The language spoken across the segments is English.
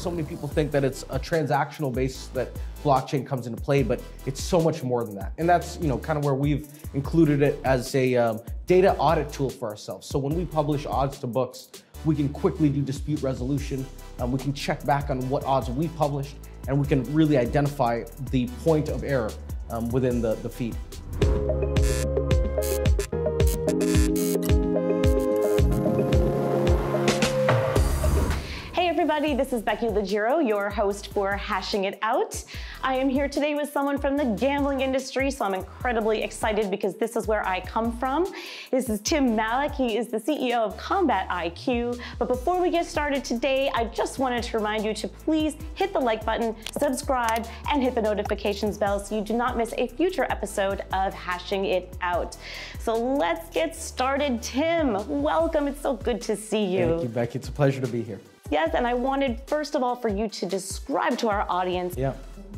so many people think that it's a transactional basis that blockchain comes into play, but it's so much more than that. And that's you know kind of where we've included it as a um, data audit tool for ourselves. So when we publish odds to books, we can quickly do dispute resolution. Um, we can check back on what odds we published, and we can really identify the point of error um, within the, the feed. Everybody. This is Becky Liggero, your host for Hashing It Out. I am here today with someone from the gambling industry, so I'm incredibly excited because this is where I come from. This is Tim Malik. He is the CEO of Combat IQ. But before we get started today, I just wanted to remind you to please hit the like button, subscribe, and hit the notifications bell so you do not miss a future episode of Hashing It Out. So let's get started. Tim, welcome. It's so good to see you. Thank you, Becky. It's a pleasure to be here. Yes, and I wanted first of all for you to describe to our audience yeah.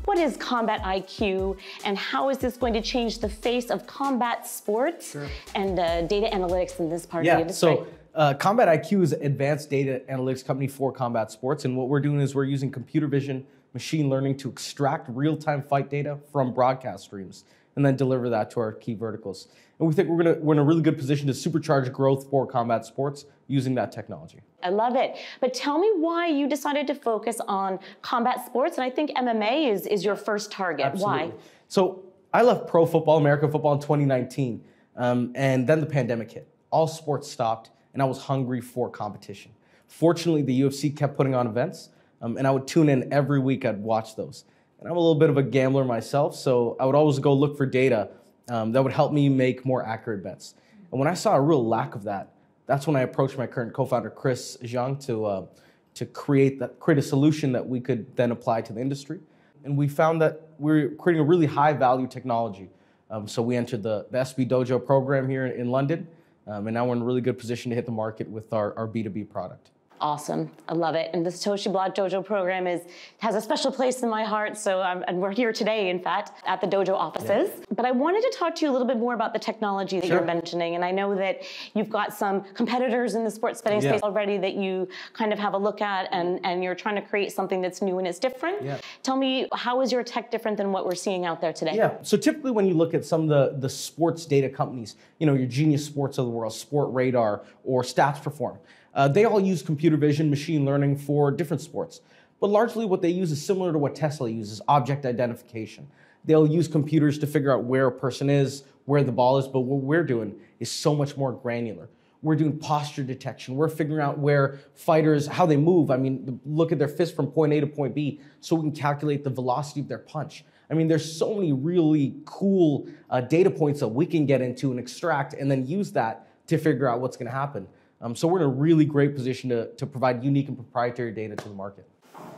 what is Combat IQ and how is this going to change the face of combat sports sure. and uh, data analytics in this part yeah, of the industry? So uh, Combat IQ is an advanced data analytics company for combat sports, and what we're doing is we're using computer vision, machine learning to extract real-time fight data from broadcast streams and then deliver that to our key verticals. And we think we're gonna we're in a really good position to supercharge growth for combat sports using that technology. I love it. But tell me why you decided to focus on combat sports, and I think MMA is is your first target. Absolutely. Why? So I left pro football, American football in 2019, um, and then the pandemic hit. All sports stopped, and I was hungry for competition. Fortunately, the UFC kept putting on events, um, and I would tune in every week. I'd watch those. And I'm a little bit of a gambler myself, so I would always go look for data um, that would help me make more accurate bets. And when I saw a real lack of that, that's when I approached my current co-founder Chris Zhang to uh, to create that create a solution that we could then apply to the industry. And we found that we're creating a really high value technology. Um, so we entered the, the SB Dojo program here in London, um, and now we're in a really good position to hit the market with our, our B2B product awesome. I love it. And the Satoshi Block Dojo program is has a special place in my heart. So I'm, and we're here today, in fact, at the dojo offices. Yeah. But I wanted to talk to you a little bit more about the technology that sure. you're mentioning. And I know that you've got some competitors in the sports betting yeah. space already that you kind of have a look at, and and you're trying to create something that's new and it's different. Yeah. Tell me, how is your tech different than what we're seeing out there today? Yeah. So typically, when you look at some of the the sports data companies, you know, your Genius Sports of the world, Sport Radar, or Stats Perform. Uh, they all use computer vision, machine learning for different sports. But largely what they use is similar to what Tesla uses, object identification. They'll use computers to figure out where a person is, where the ball is, but what we're doing is so much more granular. We're doing posture detection. We're figuring out where fighters, how they move. I mean, look at their fist from point A to point B so we can calculate the velocity of their punch. I mean, there's so many really cool uh, data points that we can get into and extract and then use that to figure out what's going to happen. Um, so we're in a really great position to, to provide unique and proprietary data to the market.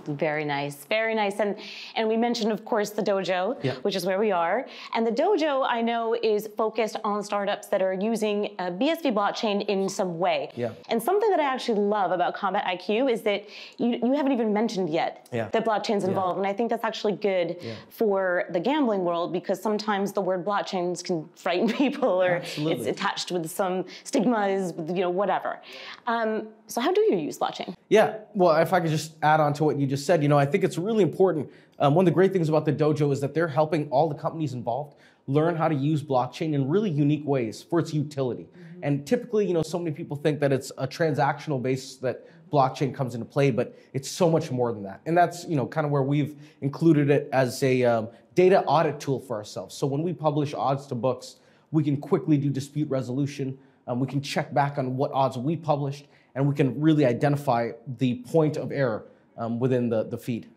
Very nice, very nice. And and we mentioned, of course, the dojo, yeah. which is where we are. And the dojo, I know, is focused on startups that are using a BSV blockchain in some way. Yeah. And something that I actually love about Combat IQ is that you, you haven't even mentioned yet yeah. that blockchain's involved. Yeah. And I think that's actually good yeah. for the gambling world because sometimes the word blockchains can frighten people or Absolutely. it's attached with some stigmas, you know, whatever. Um, so how do you use blockchain? Yeah, well, if I could just add on to what you just said, you know, I think it's really important. Um, one of the great things about the dojo is that they're helping all the companies involved learn how to use blockchain in really unique ways for its utility. Mm-hmm. And typically, you know, so many people think that it's a transactional base that blockchain comes into play, but it's so much more than that. And that's, you know, kind of where we've included it as a um, data audit tool for ourselves. So when we publish odds to books, we can quickly do dispute resolution. Um, we can check back on what odds we published and we can really identify the point of error um, within the, the feed.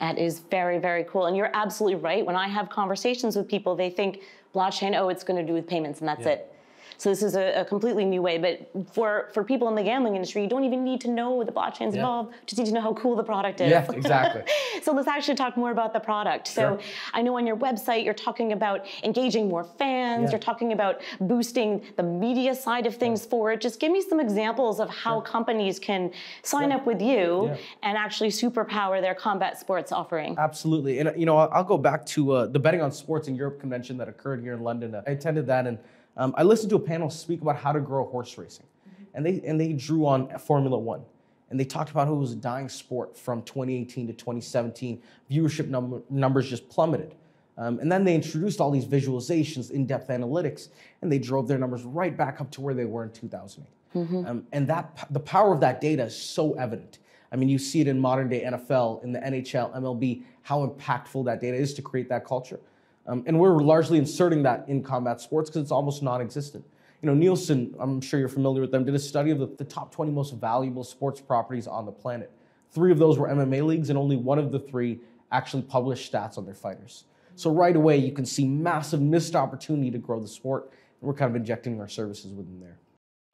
That is very, very cool. And you're absolutely right. When I have conversations with people, they think blockchain, oh, it's going to do with payments, and that's yeah. it. So this is a, a, completely new way. But for, for people in the gambling industry, you don't even need to know the blockchain's yeah. involved. Just need to know how cool the product is. Yeah, exactly. so let's actually talk more about the product. Sure. So I know on your website you're talking about engaging more fans. Yeah. You're talking about boosting the media side of things yeah. for it. Just give me some examples of how sure. companies can sign up with you and actually superpower their combat sports offering. Absolutely. And you know, I'll go back to uh, the betting on sports in Europe convention that occurred here in London. I attended that and um, I listened to a panel speak about how to grow horse racing, and they and they drew on Formula One, and they talked about how it was a dying sport from 2018 to 2017. Viewership number, numbers just plummeted. Um, and then they introduced all these visualizations, in depth analytics, and they drove their numbers right back up to where they were in 2008. Mm-hmm. Um, and that the power of that data is so evident. I mean, you see it in modern day NFL, in the NHL, MLB, how impactful that data is to create that culture. Um, and we're largely inserting that in combat sports because it's almost non existent. You know, Nielsen, I'm sure you're familiar with them, did a study of the, the top 20 most valuable sports properties on the planet. Three of those were MMA leagues, and only one of the three actually published stats on their fighters. So right away, you can see massive missed opportunity to grow the sport, and we're kind of injecting our services within there.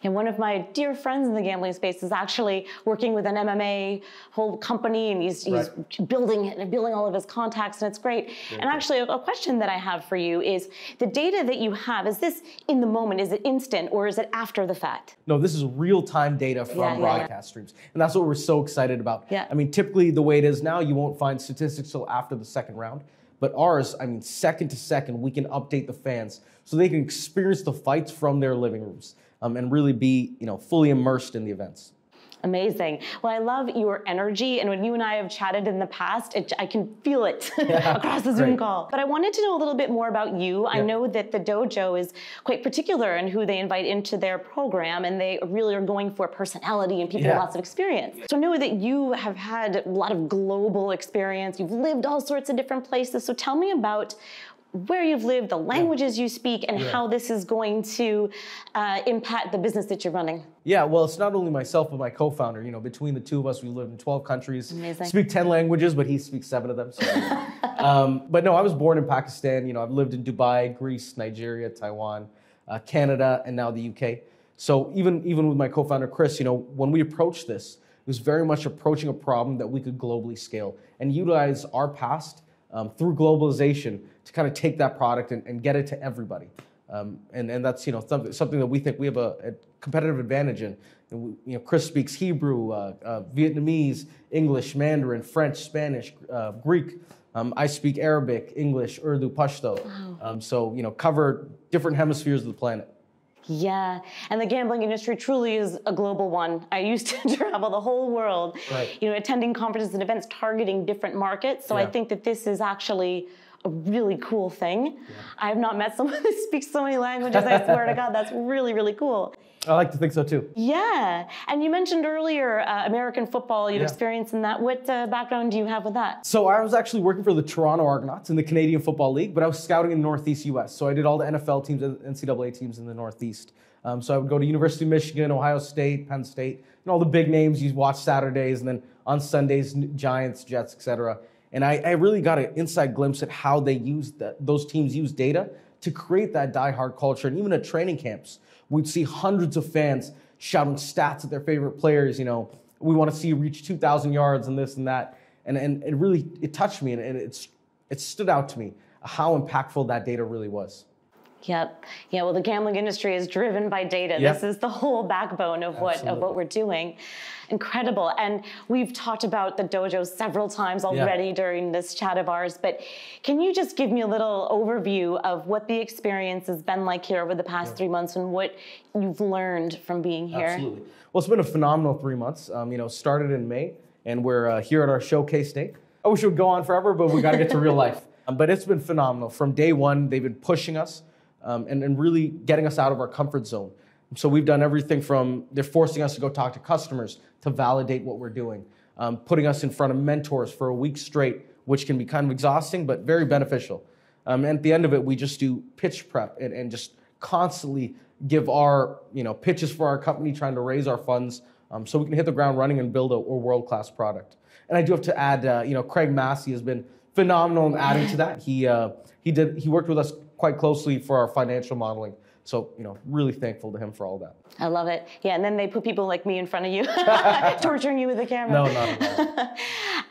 And one of my dear friends in the gambling space is actually working with an MMA whole company, and he's, he's right. building building all of his contacts, and it's great. Very and actually, a, a question that I have for you is: the data that you have is this in the moment? Is it instant, or is it after the fact? No, this is real time data from yeah, broadcast yeah. streams, and that's what we're so excited about. Yeah. I mean, typically the way it is now, you won't find statistics till after the second round. But ours, I mean, second to second, we can update the fans so they can experience the fights from their living rooms um, and really be, you know, fully immersed in the events. Amazing. Well, I love your energy. And when you and I have chatted in the past, it, I can feel it yeah, across the Zoom great. call. But I wanted to know a little bit more about you. Yeah. I know that the dojo is quite particular in who they invite into their program, and they really are going for personality and people yeah. with lots of experience. So I know that you have had a lot of global experience. You've lived all sorts of different places. So tell me about where you've lived, the languages yeah. you speak, and yeah. how this is going to uh, impact the business that you're running. Yeah, well, it's not only myself but my co-founder. You know, between the two of us, we live in 12 countries. Amazing. Speak 10 languages, but he speaks seven of them. So. um, but no, I was born in Pakistan. You know, I've lived in Dubai, Greece, Nigeria, Taiwan, uh, Canada, and now the UK. So even even with my co-founder Chris, you know, when we approached this, it was very much approaching a problem that we could globally scale and utilize our past um, through globalization to kind of take that product and, and get it to everybody. Um, and, and that's you know something, something that we think we have a, a competitive advantage in. And we, you know, Chris speaks Hebrew, uh, uh, Vietnamese, English, Mandarin, French, Spanish, uh, Greek. Um, I speak Arabic, English, Urdu, Pashto. Wow. Um, so you know, cover different hemispheres of the planet. Yeah, and the gambling industry truly is a global one. I used to travel the whole world, right. you know, attending conferences and events targeting different markets. So yeah. I think that this is actually a really cool thing. Yeah. I have not met someone that speaks so many languages. I swear to God, that's really, really cool. I like to think so too. Yeah, and you mentioned earlier uh, American football. You've yeah. experienced in that. What uh, background do you have with that? So I was actually working for the Toronto Argonauts in the Canadian Football League, but I was scouting in the Northeast U.S. So I did all the NFL teams and NCAA teams in the Northeast. Um, so I would go to University of Michigan, Ohio State, Penn State, and all the big names you watch Saturdays, and then on Sundays, Giants, Jets, etc. And I, I, really got an inside glimpse at how they use that, those teams use data to create that die-hard culture. And even at training camps, we'd see hundreds of fans shouting stats at their favorite players. You know, we want to see you reach 2,000 yards and this and that. And, and it really it touched me and, and it's, it stood out to me how impactful that data really was. Yep. Yeah. Well, the gambling industry is driven by data. Yep. This is the whole backbone of what of what we're doing. Incredible. And we've talked about the dojo several times already yep. during this chat of ours. But can you just give me a little overview of what the experience has been like here over the past yep. three months and what you've learned from being here? Absolutely. Well, it's been a phenomenal three months. Um, you know, started in May, and we're uh, here at our showcase day. I wish it would go on forever, but we got to get to real life. Um, but it's been phenomenal. From day one, they've been pushing us um, and, and really getting us out of our comfort zone. So we've done everything from they're forcing us to go talk to customers to validate what we're doing, um, putting us in front of mentors for a week straight, which can be kind of exhausting but very beneficial. Um, and at the end of it, we just do pitch prep and, and just constantly give our you know pitches for our company, trying to raise our funds um, so we can hit the ground running and build a, a world class product. And I do have to add, uh, you know, Craig Massey has been phenomenal in adding to that. He uh, he did he worked with us quite closely for our financial modeling. So, you know, really thankful to him for all that. I love it. Yeah, and then they put people like me in front of you, torturing you with the camera. No, not at all.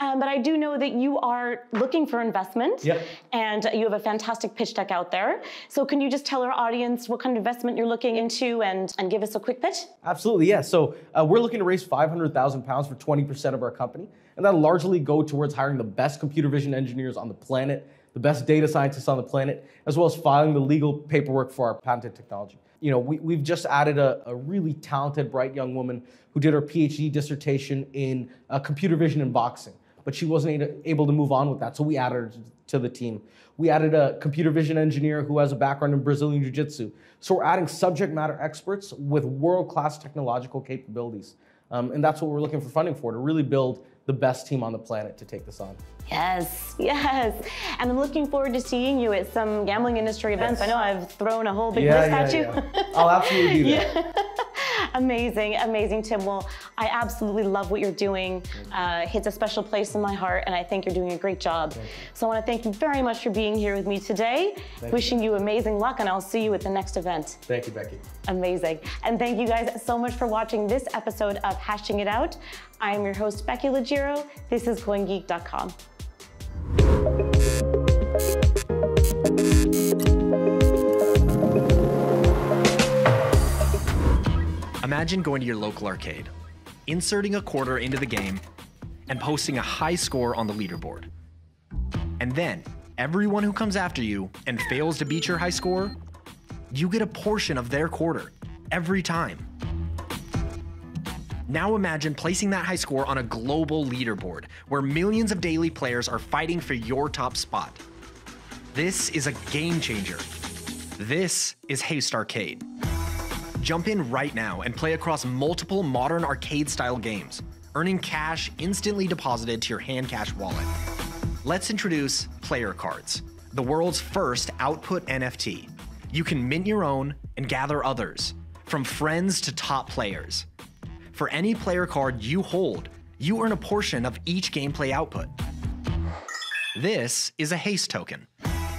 um, but I do know that you are looking for investment. Yep. And you have a fantastic pitch deck out there. So can you just tell our audience what kind of investment you're looking into and, and give us a quick pitch? Absolutely, yeah. So uh, we're looking to raise 500,000 pounds for 20% of our company. And that'll largely go towards hiring the best computer vision engineers on the planet the best data scientists on the planet, as well as filing the legal paperwork for our patented technology. you know, we, we've just added a, a really talented, bright young woman who did her PhD dissertation in uh, computer vision and boxing, but she wasn't able to move on with that, so we added her to the team. We added a computer vision engineer who has a background in Brazilian Jiu Jitsu. So we're adding subject matter experts with world class technological capabilities. Um, and that's what we're looking for funding for to really build the best team on the planet to take this on. Yes, yes. And I'm looking forward to seeing you at some gambling industry events. Yes. I know I've thrown a whole big yeah, list yeah, at you. Yeah. I'll absolutely do that. Amazing, amazing, Tim. Well, I absolutely love what you're doing. Uh, hits a special place in my heart, and I think you're doing a great job. So I want to thank you very much for being here with me today. Thank Wishing you. you amazing luck, and I'll see you at the next event. Thank you, Becky. Amazing. And thank you guys so much for watching this episode of Hashing It Out. I am your host, Becky Liggero. This is CoinGeek.com. Imagine going to your local arcade, inserting a quarter into the game, and posting a high score on the leaderboard. And then, everyone who comes after you and fails to beat your high score, you get a portion of their quarter every time. Now imagine placing that high score on a global leaderboard where millions of daily players are fighting for your top spot. This is a game changer. This is Haste Arcade. Jump in right now and play across multiple modern arcade style games, earning cash instantly deposited to your HandCash wallet. Let's introduce Player Cards, the world's first output NFT. You can mint your own and gather others, from friends to top players. For any player card you hold, you earn a portion of each gameplay output. This is a haste token.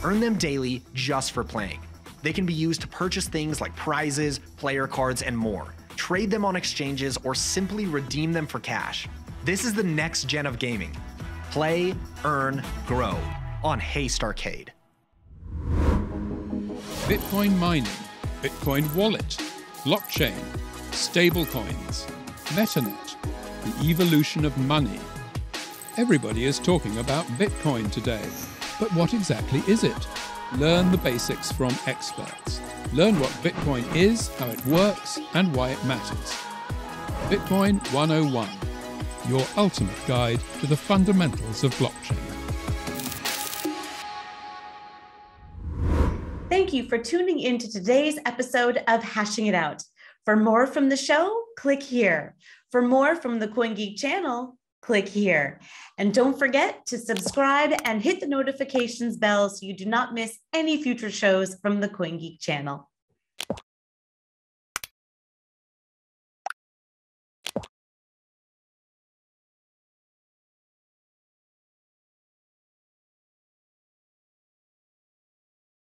Earn them daily just for playing. They can be used to purchase things like prizes, player cards, and more. Trade them on exchanges or simply redeem them for cash. This is the next gen of gaming. Play, earn, grow on Haste Arcade. Bitcoin mining, Bitcoin wallet, blockchain, stablecoins MetaNet, the evolution of money. Everybody is talking about Bitcoin today, but what exactly is it? Learn the basics from experts. Learn what Bitcoin is, how it works, and why it matters. Bitcoin 101, your ultimate guide to the fundamentals of blockchain. Thank you for tuning in to today's episode of Hashing It Out. For more from the show, click here. For more from the CoinGeek channel, click here. And don't forget to subscribe and hit the notifications bell so you do not miss any future shows from the CoinGeek channel.